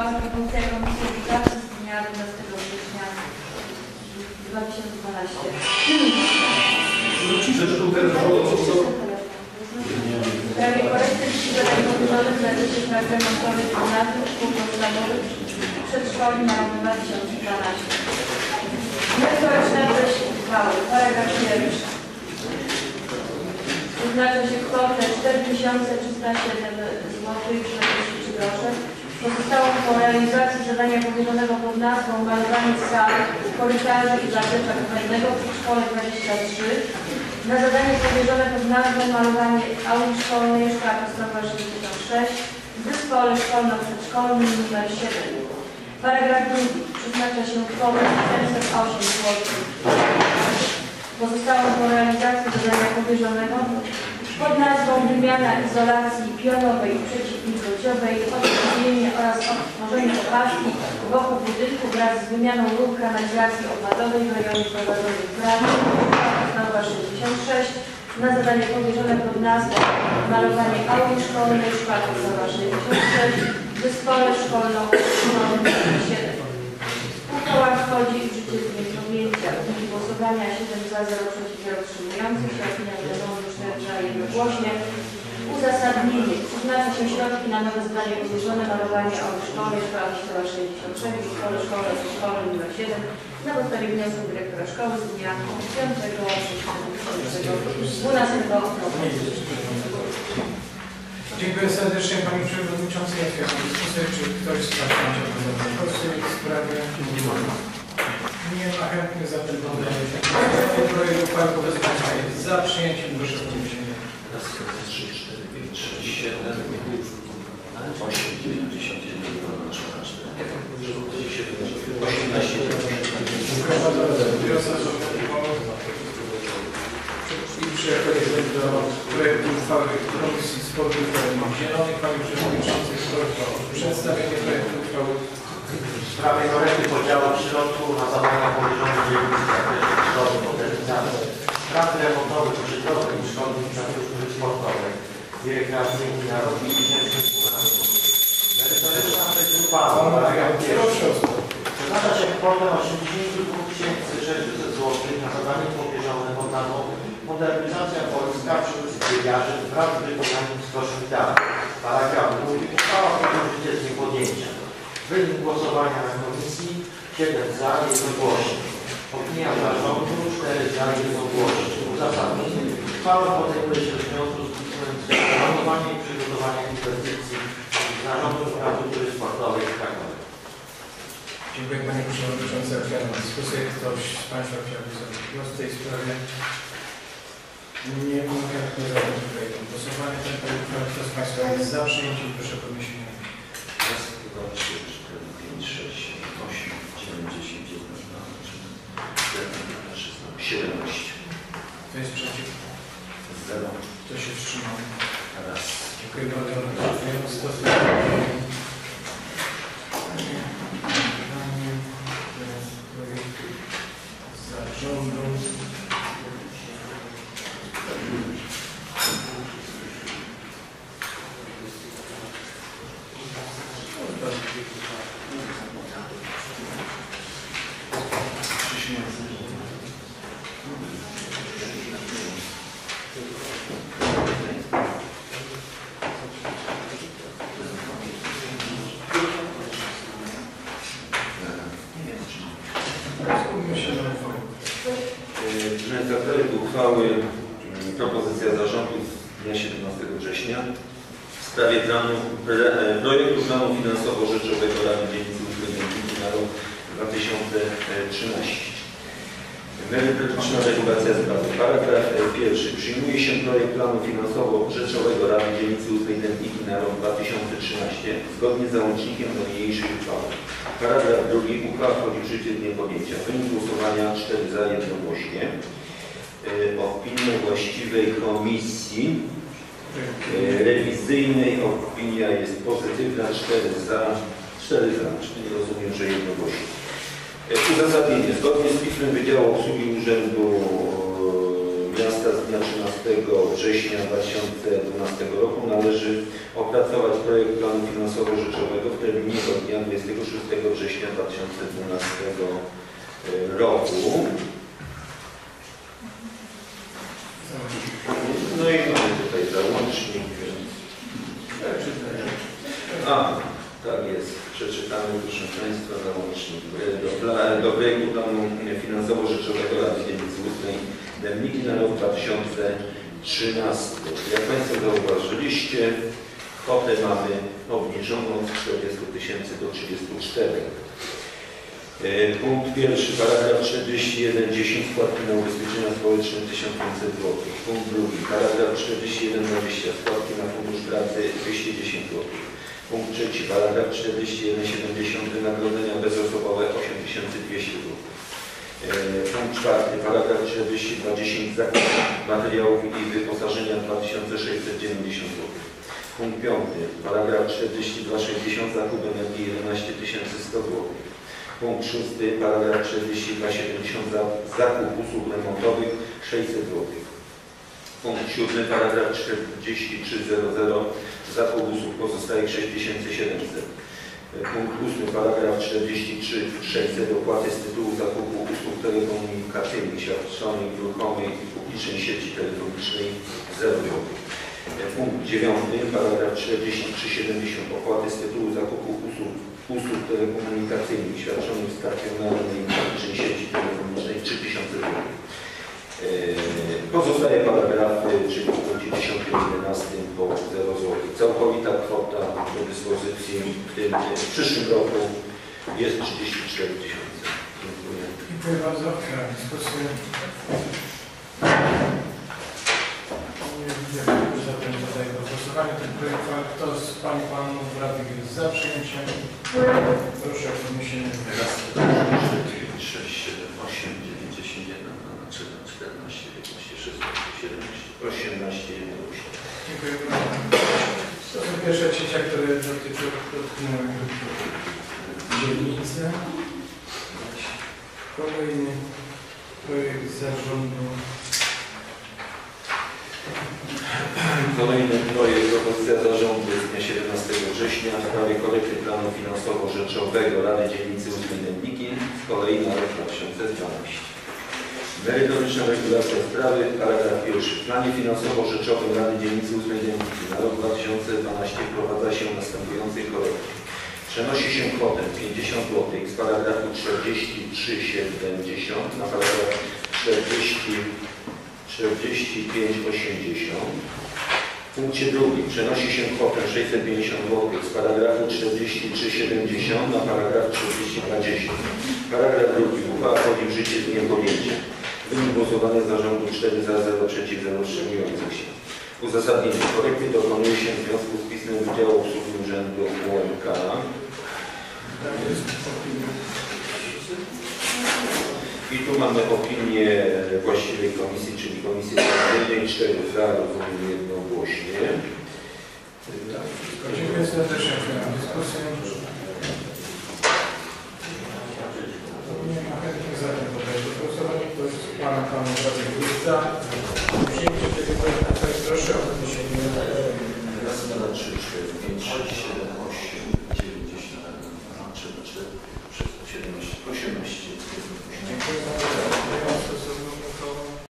propozycja Komisji Edukacji z dnia 12 września 2012. Zresztą ten W sprawie korekty zadań powierzonych w zakresie prac remontowych gimnazjów, szkół podstawowych, przedszkoli na rok 2012. Merytoryczna treść uchwały. Paragraf pierwszy. Wyznacza się kwotę 4307 zł i 43 grosze. Pozostało po realizacji zadania powierzonego pod nazwą malowanie sal, korytarzy i zaplecza kuchennego w szkole 23 na zadanie powierzone pod nazwą malowanie auli szkolnej szkoła podstawowa 66 w zespole szkolno-przedszkolnym nr 7. Paragraf drugi. Przeznacza się kwotę 708 zł. Pozostało po realizacji zadania powierzonego pod nazwą wymiana izolacji pionowej i przeciwwilgociowej, odnowienie oraz odtworzenie opaski wokół budynku wraz z wymianą rur kanalizacji opadowej w rejonie prowadzonych pracy, podstawowa 66, na zadanie powierzone pod nazwą malowanie auli szkolnej, szkoła podstawowa 66, w zespole szkolno-szkolnym nr 7. Uchwała wchodzi w podjęcia. Głosowania 7 za, 0 przeciw, 0 wstrzymujących się. Opinia zarządu 4 za jednogłośnie. Uzasadnienie. Przyznacza się środki na nowe zdanie powierzone malowanie o szkole szkoła Wiślawa 66 i szkole szkoły szkoły nr 7 na podstawie wniosku dyrektora szkoły z dnia 5 września 2012 roku. Dziękuję serdecznie Pani Przewodniczącej. Otwieram dyskusję. Czy ktoś z Państwa chciałby zabrać głos w sprawie? Nie ma. Nie ma chętnych, zatem poddaję się. Projekt uchwały Państwa jest za przyjęciem. Proszę o podniesienie. Raz, dwa, trzy, cztery, pięć, sześć, siedem, osiem, dziewięć, dziesięć, osiemnaście, I przechodzimy do projektu uchwały Komisji Sportu i Zielonych. Pani Przewodniczącej, proszę o przedstawienie projektu sprawie korekty podziału środków na zadania powierzone dzielnicy w zakresie szkoły modernizacji, prac remontowych, użytkowych i szkolnych infrastruktury sportowej i rekreacyjnej na rok 2012. Merytoryczna treść uchwały. Paragraf pierwszy. Przeznacza się kwotę 82 600 zł na zadanie powierzone pod nazwą Modernizacja Polska przy ulicy Biegarzy wraz z wykonaniem skoszów dalej. Paragraf drugi. Uchwała życie z podjęcia. Wynik głosowania na komisji 7 za, jednogłośnie. Opinia zarządu 4 za, jednogłośnie. Uzasadnienie. Uchwała podejmuje się w związku z wpisującym planowanie i przygotowanie inwestycji zarządu infrastruktury sportowej w Krakowie. Dziękuję Panie Przewodniczący. Otwieram dyskusję. Ktoś z Państwa chciałby zabrać głos w tej sprawie? Nie ma chętnych zabrać projektu głosowania. Kto z Państwa jest za przyjęciem? Proszę o podniesienie 17. Kto jest przeciw? Zero. Kto się wstrzymał? Raz. Dziękuję bardzo. Zarządu. Mm, propozycja zarządu z dnia 17 września w sprawie planu, e, projektu planu finansowo-rzeczowego Rady Dzielnicy Urzędników na rok 2013. Merytoryczna regulacja sprawy. Paragraf e, pierwszy. Przyjmuje się projekt planu finansowo-rzeczowego Rady Dzielnicy Urzędniki na rok 2013 zgodnie z załącznikiem do niniejszej uchwały. Paragraf drugi. Uchwała wchodzi w życie dnia podjęcia. Wynik głosowania 4 za jednogłośnie. E, Opinię właściwej komisji e, rewizyjnej opinia jest pozytywna 4 za, 4 za, czyli rozumiem, że jednogłośnie. E, Uzasadnienie. Zgodnie z pismem Wydziału Obsługi Urzędu Miasta z dnia 13 września 2012 roku należy opracować projekt planu finansowo-rzeczowego w terminie do dnia 20 26 września 2012 roku. No i mamy tutaj załącznik. Tak jest. Przeczytamy, proszę Państwa, załącznik do, do projektu planu finansowo-rzeczowego Dzielnicy Ustnej Dębniki na rok 2013. Jak Państwo zauważyliście, kwotę mamy obniżoną z 40 tysięcy do 34. E, Punkt pierwszy, paragraf 41, 10 składki na ubezpieczenia społeczne 1500 zł. Punkt drugi, paragraf 41, 20 składki na fundusz pracy 210 zł. Punkt trzeci, paragraf 41, 70 wynagrodzenia bezosobowe 8200 zł. E, Punkt czwarty, paragraf 42, 10 zakup materiałów i wyposażenia 2690 zł. Punkt piąty, paragraf 42, 60 zakup energii 11 100 zł. Punkt szósty, paragraf 42, 70 za zakup usług remontowych 600 zł. Punkt siódmy, paragraf 4300 zakup usług pozostałych 6700. Punkt ósmy, paragraf 43 600 opłaty z tytułu zakupu usług telekomunikacyjnych świadczonej w ruchomej i publicznej sieci telefonicznej 0 zł. Punkt dziewiąty, paragraf 4370 opłaty z tytułu zakupu usług, usług telekomunikacyjnych świadczonych w stacjonarnej i publicznej sieci telefonicznej 3000 zł. Yy, Pozostaje paragrafy, czyli w punkcie 10 i 11 po 0 zł. Całkowita kwota do dyspozycji w tym w przyszłym roku jest 34 tysiące. Dziękuję. Dziękuję bardzo. Dyskusję. Nie widzę, zatem tutaj do głosowania ten projekt. Kto z Pań i Panów Radnych jest za przyjęciem? Proszę o podniesienie Raz, dwa, trzy, cztery, pięć, sześć, siedem, osiem, dziewięć, dziesięć, jeden, dwa, trzynaście, czternaście, piętnaście, szesnaście, siedemnaście. 18 jedności. Dziękuję bardzo. To są pierwsze cięcia, które dotyczą dotknęły dzielnicy. Kolejny projekt zarządu. Kolejny projekt propozycja zarządu z dnia 17 września w sprawie korekty planu finansowo-rzeczowego Rady Dzielnicy Ustnej Dębniki z kolei na rok 2012. Merytoryczna regulacja sprawy, paragraf pierwszy. W planie finansowo-rzeczowym Rady Dzielnicy Ustnej Dębniki na rok 2012 wprowadza się następujące korekty. Przenosi się kwotę 50 zł z paragrafu 43,70 na paragraf 40 45,80. W punkcie drugim przenosi się kwotę 650 zł z paragrafu 43,70 na paragraf 42,10. Paragraf drugi. Uchwała wchodzi w życie z dniem podjęcia. Wynik głosowania zarządu 4 za 0 przeciw 0 wstrzymujących się. Uzasadnienie. Korekty dokonuje się w związku z pismem Wydziału Obsługi Urzędu UMK. I tu mamy opinię właściwej komisji, czyli Komisji Sprawiedliwej. 4 za, rozumiem jednogłośnie. Dziękuję serdecznie. Otwieram dyskusję. Nie ma chętnych za tym podejść do głosowania. Pana Panów Radnych jest za przyjęciem tego projektu uchwały? Proszę o podniesienie Raz, dwa, trzy, cztery, pięć, sześć, siedem,